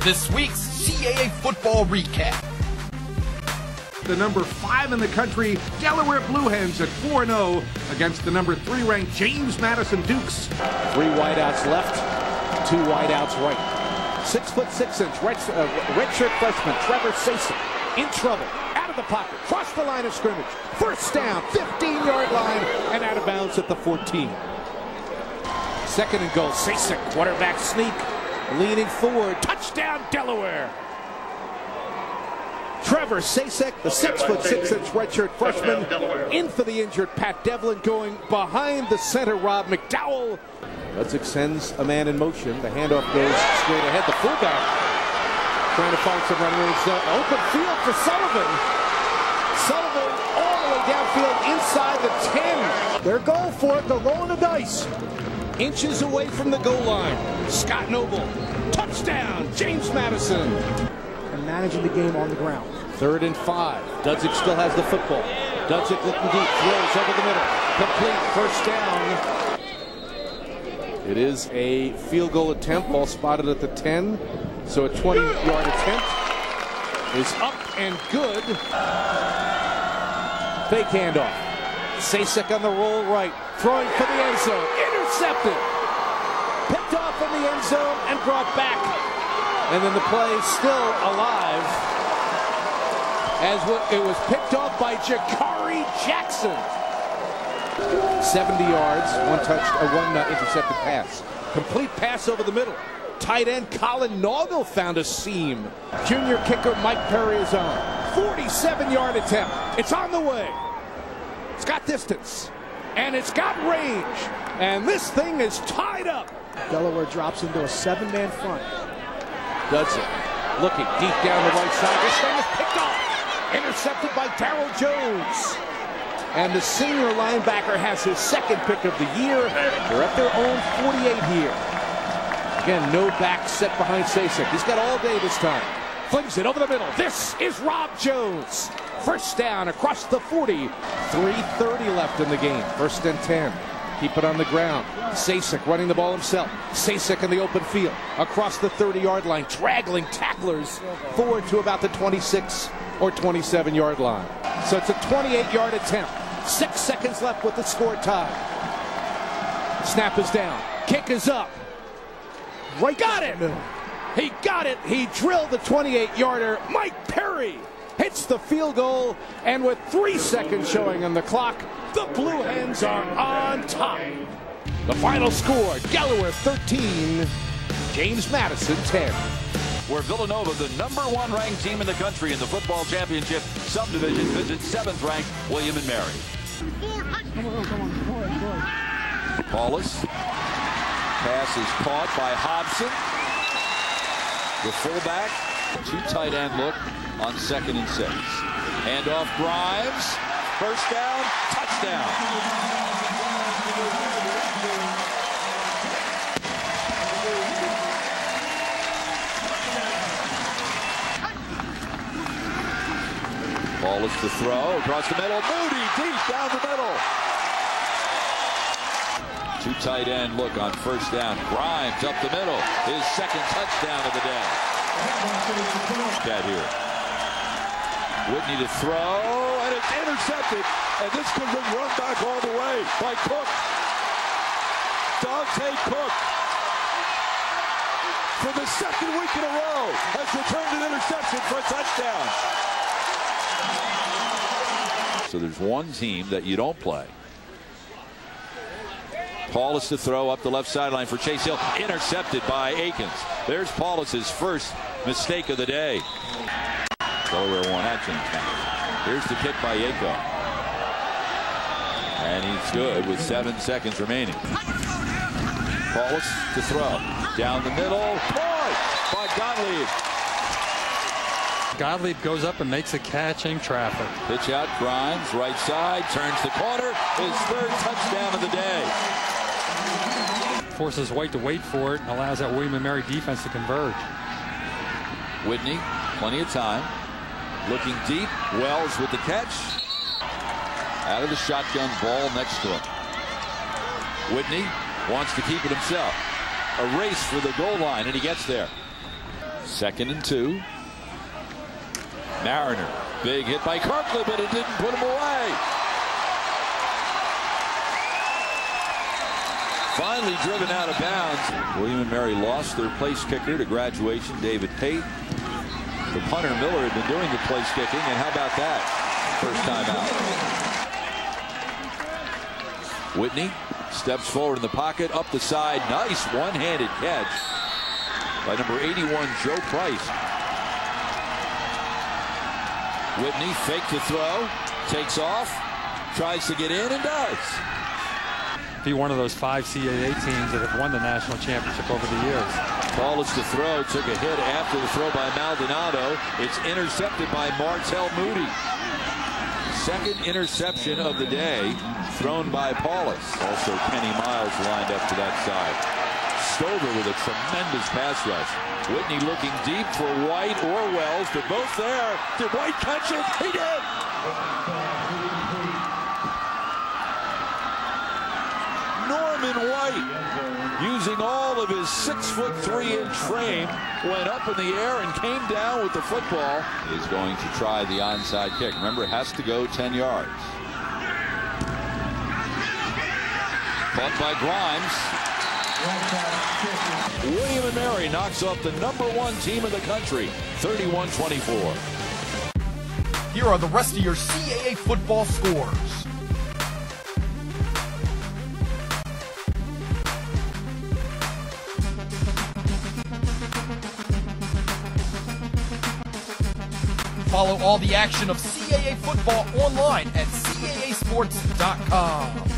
this week's CAA football recap. The number five in the country, Delaware Blue Hens at 4 0 against the number three ranked James Madison Dukes. Three wideouts left, two wideouts right. Six foot six inch red, uh, redshirt freshman Trevor Sasek in trouble. Out of the pocket, cross the line of scrimmage. First down, 15 yard line, and out of bounds at the 14. Second and goal, Sasek, quarterback sneak, leaning forward. Touchdown, Delaware. Trevor Sasek, the six foot six inch redshirt freshman, in for the injured Pat Devlin, going behind the center Rob McDowell. Dudzik sends a man in motion. The handoff goes straight ahead. The fullback trying to find some running zone. Uh, open field for Sullivan. Sullivan all the way downfield inside the 10. Their goal for it. They're rolling the dice. Inches away from the goal line. Scott Noble. Touchdown, James Madison. And managing the game on the ground. Third and five. Dudzik still has the football. Dudzik looking deep, throws over the middle. Complete, first down. It is a field goal attempt, ball spotted at the 10. So a 20-yard attempt is up and good. Fake handoff. Sasek on the roll right, throwing for the end zone. Intercepted. Picked off in the end zone and brought back. And then the play still alive as it was picked off by Jakari Jackson. 70 yards, one touch, a one uh, intercepted pass. Complete pass over the middle. Tight end Colin Naugle found a seam. Junior kicker Mike Perry is on. 47 yard attempt. It's on the way. It's got distance. And it's got range. And this thing is tied up. Delaware drops into a seven man front. Dudzik looking deep down the right side. This thing is picked off. Intercepted by Daryl Jones. And the senior linebacker has his second pick of the year. They're at their own 48 here. Again, no back set behind Sasek. He's got all day this time. Flings it over the middle. This is Rob Jones. First down across the 40. 3.30 left in the game. First and 10. Keep it on the ground. Sasek running the ball himself. Sasek in the open field. Across the 30-yard line. Draggling tacklers forward to about the 26 or 27-yard line. So it's a 28-yard attempt. Six seconds left with the score tied. Snap is down. Kick is up. Right got it. He got it. He drilled the 28-yarder. Mike Perry hits the field goal. And with three seconds showing on the clock, the Blue Hens are on top. The final score, Delaware 13, James Madison 10 where Villanova, the number one ranked team in the country in the football championship subdivision, visits seventh ranked William and Mary. Paulus. Pass is caught by Hobson. The fullback. Two tight end look on second and six. Hand off Grimes. First down. Touchdown. Ball is to throw across the middle. Moody deep down the middle. Two tight end look on first down. Grimes up the middle. His second touchdown of the day. Cat here. Whitney to throw, and it's intercepted. And this could be run back all the way by Cook. Dante Cook, for the second week in a row, has returned an interception for a touchdown. So there's one team that you don't play. Paulus to throw up the left sideline for Chase Hill. Intercepted by Akins. There's Paulus's first mistake of the day. Delaware won action. Here's the kick by Yako. And he's good with seven seconds remaining. Paulus to throw. Down the middle. Boy, by Gottlieb. Gottlieb goes up and makes a catch in traffic. Pitch out, Grimes, right side, turns the corner, his third touchdown of the day. Forces White to wait for it and allows that William & Mary defense to converge. Whitney, plenty of time. Looking deep, Wells with the catch. Out of the shotgun, ball next to him. Whitney wants to keep it himself. A race for the goal line, and he gets there. Second and two. Mariner. Big hit by Kirkland, but it didn't put him away. Finally driven out of bounds. William and Mary lost their place kicker to graduation, David Pate. The punter Miller had been doing the place kicking, and how about that? First time out. Whitney steps forward in the pocket, up the side. Nice one-handed catch by number 81, Joe Price. Whitney fake the throw, takes off, tries to get in and does. Be one of those five CAA teams that have won the national championship over the years. Ball is to throw, took a hit after the throw by Maldonado. It's intercepted by Martell Moody. Second interception of the day thrown by Paulus. Also Kenny Miles lined up to that side. Stover with a tremendous pass rush. Whitney looking deep for White or Wells. They're both there. Did White catch it? He did. Norman White, using all of his six foot three inch frame, went up in the air and came down with the football. Is going to try the onside kick. Remember, it has to go 10 yards. Caught by Grimes. William and Mary knocks off the number one team in the country, 31-24. Here are the rest of your CAA football scores. Follow all the action of CAA football online at CAAsports.com.